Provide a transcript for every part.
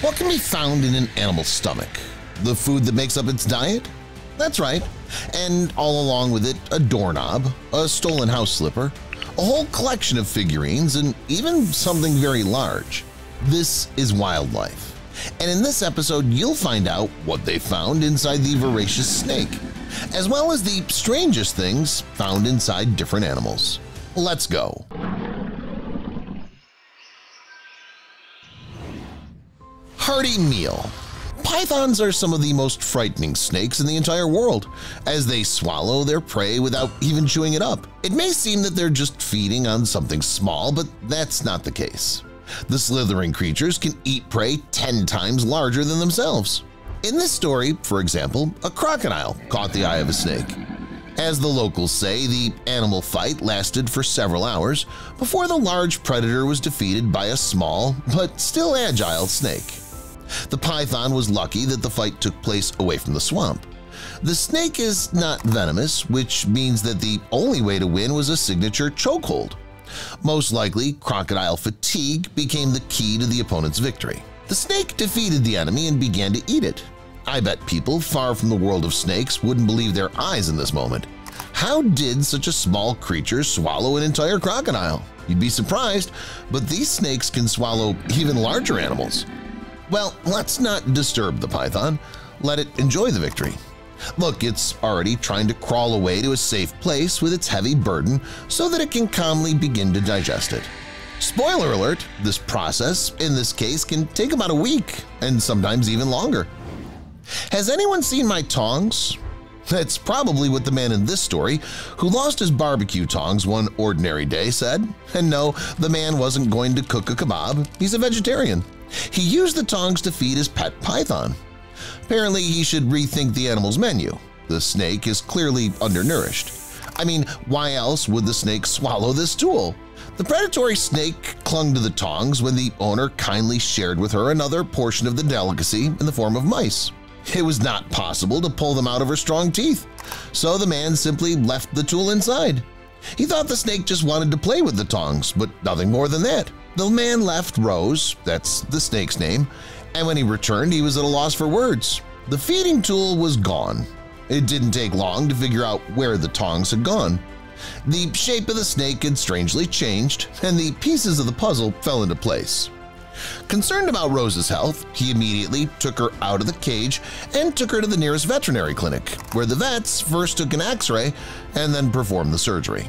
What can be found in an animal's stomach? The food that makes up its diet? That's right, and all along with it a doorknob, a stolen house slipper, a whole collection of figurines, and even something very large. This is wildlife, and in this episode you'll find out what they found inside the voracious snake, as well as the strangest things found inside different animals. Let's go! Hearty Meal Pythons are some of the most frightening snakes in the entire world, as they swallow their prey without even chewing it up. It may seem that they're just feeding on something small, but that's not the case. The slithering creatures can eat prey 10 times larger than themselves. In this story, for example, a crocodile caught the eye of a snake. As the locals say, the animal fight lasted for several hours before the large predator was defeated by a small but still agile snake. The python was lucky that the fight took place away from the swamp. The snake is not venomous, which means that the only way to win was a signature chokehold. Most likely, crocodile fatigue became the key to the opponent's victory. The snake defeated the enemy and began to eat it. I bet people far from the world of snakes wouldn't believe their eyes in this moment. How did such a small creature swallow an entire crocodile? You'd be surprised, but these snakes can swallow even larger animals. Well, let's not disturb the python. Let it enjoy the victory. Look, it's already trying to crawl away to a safe place with its heavy burden so that it can calmly begin to digest it. Spoiler alert, this process, in this case, can take about a week and sometimes even longer. Has anyone seen my tongs? That's probably what the man in this story, who lost his barbecue tongs one ordinary day, said. And no, the man wasn't going to cook a kebab, he's a vegetarian. He used the tongs to feed his pet python. Apparently, he should rethink the animal's menu. The snake is clearly undernourished. I mean, why else would the snake swallow this tool? The predatory snake clung to the tongs when the owner kindly shared with her another portion of the delicacy in the form of mice. It was not possible to pull them out of her strong teeth, so the man simply left the tool inside. He thought the snake just wanted to play with the tongs, but nothing more than that. The man left Rose, that's the snake's name, and when he returned he was at a loss for words. The feeding tool was gone. It didn't take long to figure out where the tongs had gone. The shape of the snake had strangely changed, and the pieces of the puzzle fell into place. Concerned about Rose's health, he immediately took her out of the cage and took her to the nearest veterinary clinic, where the vets first took an x-ray and then performed the surgery.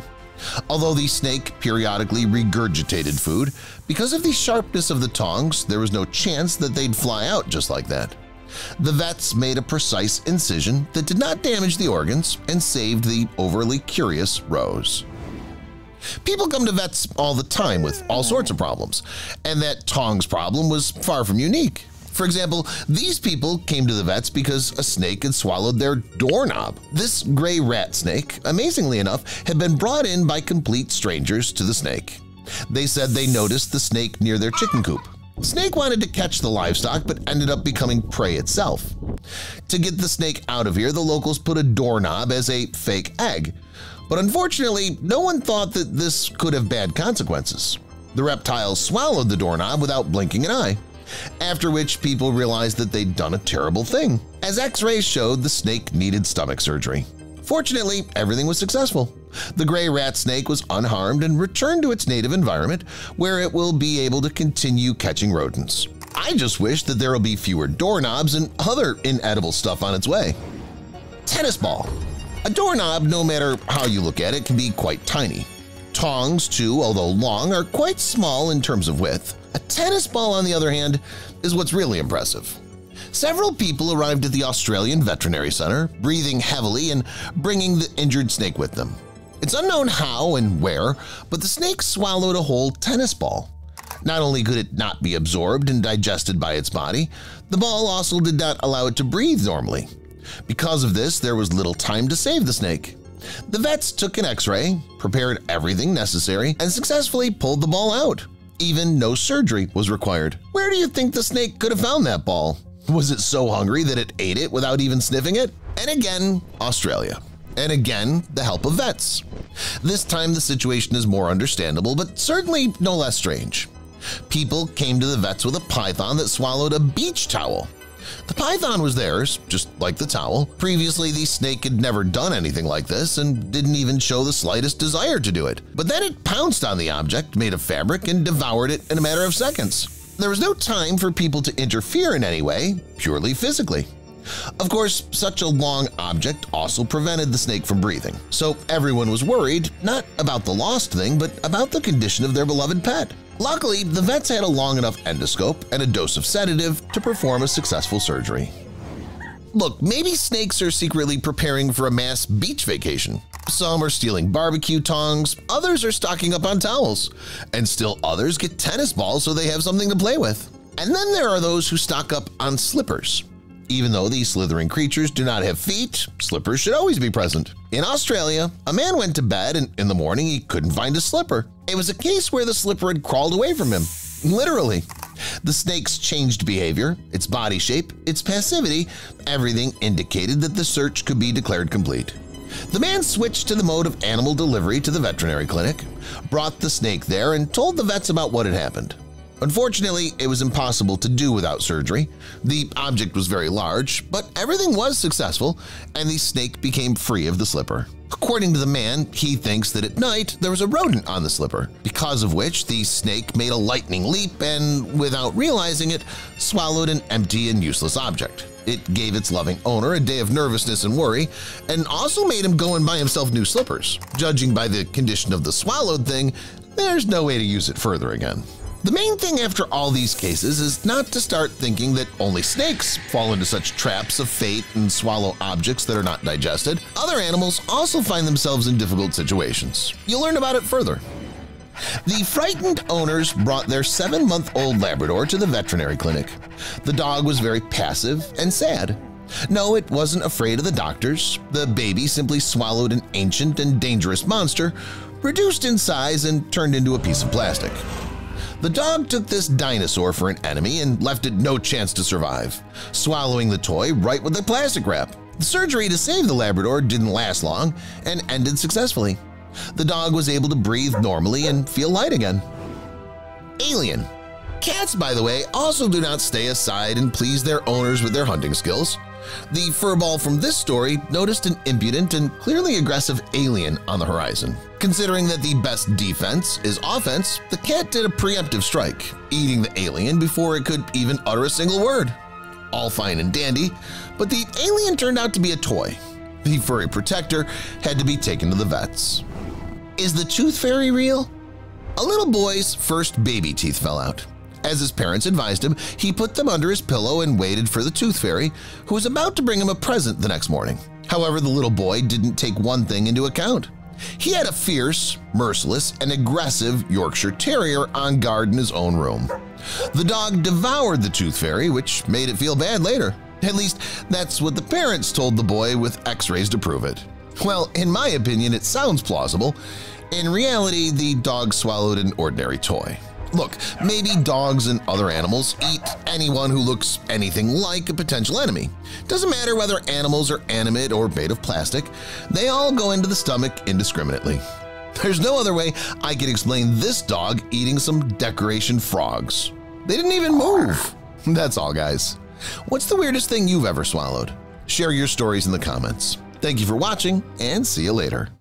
Although the snake periodically regurgitated food, because of the sharpness of the tongs, there was no chance that they'd fly out just like that. The vets made a precise incision that did not damage the organs and saved the overly curious Rose. People come to vets all the time with all sorts of problems, and that tongs problem was far from unique. For example, these people came to the vets because a snake had swallowed their doorknob. This gray rat snake, amazingly enough, had been brought in by complete strangers to the snake. They said they noticed the snake near their chicken coop. Snake wanted to catch the livestock but ended up becoming prey itself. To get the snake out of here, the locals put a doorknob as a fake egg. But unfortunately, no one thought that this could have bad consequences. The reptile swallowed the doorknob without blinking an eye after which people realized that they'd done a terrible thing, as x-rays showed the snake needed stomach surgery. Fortunately, everything was successful. The gray rat snake was unharmed and returned to its native environment, where it will be able to continue catching rodents. I just wish that there will be fewer doorknobs and other inedible stuff on its way. Tennis ball. A doorknob, no matter how you look at it, can be quite tiny. Tongs, too, although long, are quite small in terms of width. A tennis ball, on the other hand, is what's really impressive. Several people arrived at the Australian Veterinary Center, breathing heavily and bringing the injured snake with them. It's unknown how and where, but the snake swallowed a whole tennis ball. Not only could it not be absorbed and digested by its body, the ball also did not allow it to breathe normally. Because of this, there was little time to save the snake. The vets took an x-ray, prepared everything necessary, and successfully pulled the ball out. Even no surgery was required. Where do you think the snake could have found that ball? Was it so hungry that it ate it without even sniffing it? And again, Australia. And again, the help of vets. This time the situation is more understandable, but certainly no less strange. People came to the vets with a python that swallowed a beach towel. The python was theirs, just like the towel. Previously, the snake had never done anything like this and didn't even show the slightest desire to do it. But then it pounced on the object made of fabric and devoured it in a matter of seconds. There was no time for people to interfere in any way, purely physically. Of course, such a long object also prevented the snake from breathing, so everyone was worried not about the lost thing but about the condition of their beloved pet. Luckily, the vets had a long enough endoscope and a dose of sedative to perform a successful surgery. Look, maybe snakes are secretly preparing for a mass beach vacation. Some are stealing barbecue tongs, others are stocking up on towels, and still others get tennis balls so they have something to play with. And then there are those who stock up on slippers. Even though these slithering creatures do not have feet, slippers should always be present. In Australia, a man went to bed and in the morning he couldn't find his slipper. It was a case where the slipper had crawled away from him. Literally. The snake's changed behavior, its body shape, its passivity, everything indicated that the search could be declared complete. The man switched to the mode of animal delivery to the veterinary clinic, brought the snake there, and told the vets about what had happened. Unfortunately, it was impossible to do without surgery. The object was very large, but everything was successful, and the snake became free of the slipper. According to the man, he thinks that at night there was a rodent on the slipper, because of which the snake made a lightning leap and, without realizing it, swallowed an empty and useless object. It gave its loving owner a day of nervousness and worry, and also made him go and buy himself new slippers. Judging by the condition of the swallowed thing, there's no way to use it further again. The main thing after all these cases is not to start thinking that only snakes fall into such traps of fate and swallow objects that are not digested. Other animals also find themselves in difficult situations. You'll learn about it further. The frightened owners brought their seven-month-old Labrador to the veterinary clinic. The dog was very passive and sad. No, it wasn't afraid of the doctors. The baby simply swallowed an ancient and dangerous monster, reduced in size and turned into a piece of plastic. The dog took this dinosaur for an enemy and left it no chance to survive, swallowing the toy right with the plastic wrap. The surgery to save the Labrador didn't last long and ended successfully. The dog was able to breathe normally and feel light again. Alien Cats, by the way, also do not stay aside and please their owners with their hunting skills. The furball from this story noticed an impudent and clearly aggressive alien on the horizon. Considering that the best defense is offense, the cat did a preemptive strike, eating the alien before it could even utter a single word. All fine and dandy, but the alien turned out to be a toy. The furry protector had to be taken to the vets. Is the tooth fairy real? A little boy's first baby teeth fell out. As his parents advised him, he put them under his pillow and waited for the Tooth Fairy, who was about to bring him a present the next morning. However, the little boy didn't take one thing into account. He had a fierce, merciless, and aggressive Yorkshire Terrier on guard in his own room. The dog devoured the Tooth Fairy, which made it feel bad later. At least, that's what the parents told the boy with x-rays to prove it. Well, in my opinion, it sounds plausible. In reality, the dog swallowed an ordinary toy. Look, maybe dogs and other animals eat anyone who looks anything like a potential enemy. Doesn't matter whether animals are animate or made of plastic, they all go into the stomach indiscriminately. There's no other way I can explain this dog eating some decoration frogs. They didn't even move. That's all, guys. What's the weirdest thing you've ever swallowed? Share your stories in the comments. Thank you for watching, and see you later.